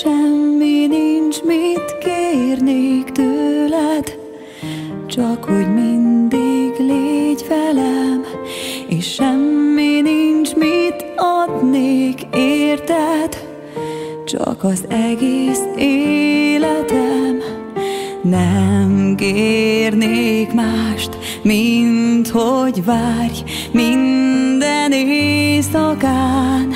Semmi nincs, mit kérnék tőled, csak hogy mindig légy velem, és semmi nincs, mit adnék érted, csak az egész életem. Nem kérnék mást, mint hogy várj minden éjszakán.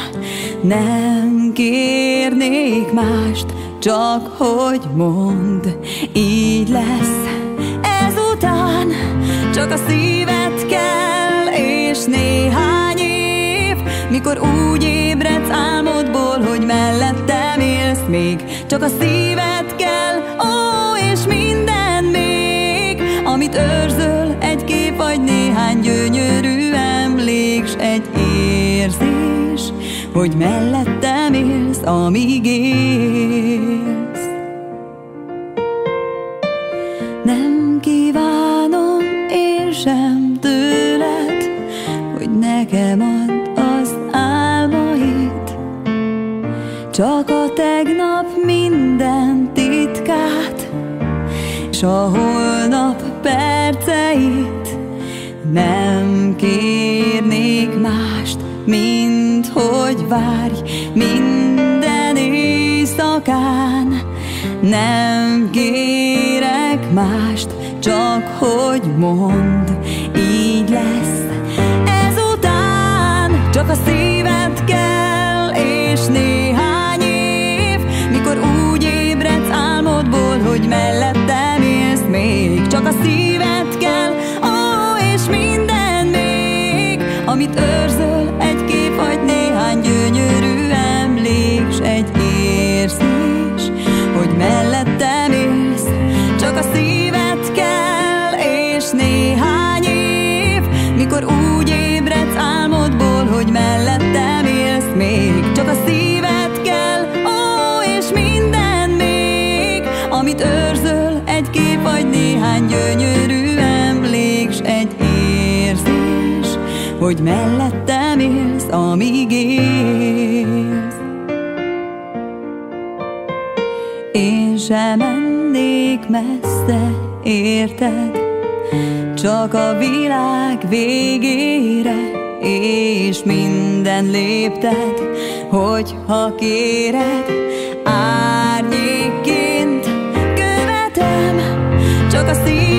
Nem kérnék mást, csak hogy mond, így lesz ezután. Csak a szívet kell, és néhány év, mikor úgy ébredsz álmodból, hogy mellettem élsz még. Csak a szívet kell, ó, és minden még, amit őrzöl, egy kép vagy néhány gyönyörű emlék, s egy érzés, hogy mellettem élsz, amíg élsz. Nem kívánom én sem tőled, hogy nekem add az álmait, csak a tegnap minden titkát, s a holnap perceit. Nem kérnék mást, mint hogy várj minden éjszakán. Nem kérek mást, csak hogy mond, így lesz ezután. Csak a szívet kell, és néhány év, mikor úgy ébredsz álmodból, hogy mellettem élsz még. Csak a szívet kell, ó, és minden még, amit őrzöl, érzés, hogy mellettem élsz. Csak a szívet kell, és néhány év, mikor úgy ébredsz álmodból, hogy mellettem élsz még. Csak a szívet kell, ó, és minden még, amit őrzöl, egy kép vagy néhány gyönyörű emlék, s egy érzés, hogy mellettem élsz, amíg élsz. Én sem mennék messze, érted? Csak a világ végére, és minden lépted, hogyha kéred, árnyékként követem, csak a szívet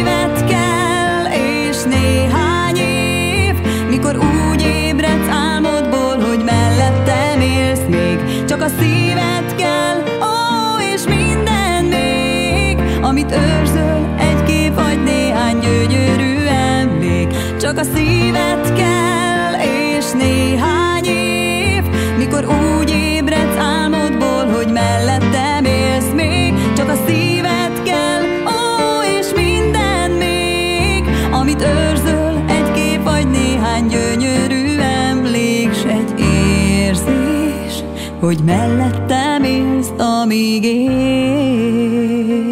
csak a szívet kell, és néhány év, mikor úgy ébredsz álmodból, hogy mellettem élsz még, csak a szívet kell, ó, és minden még, amit őrzöl, egy kép vagy néhány gyönyörű emlék, s egy érzés, hogy mellettem élsz, amíg élsz.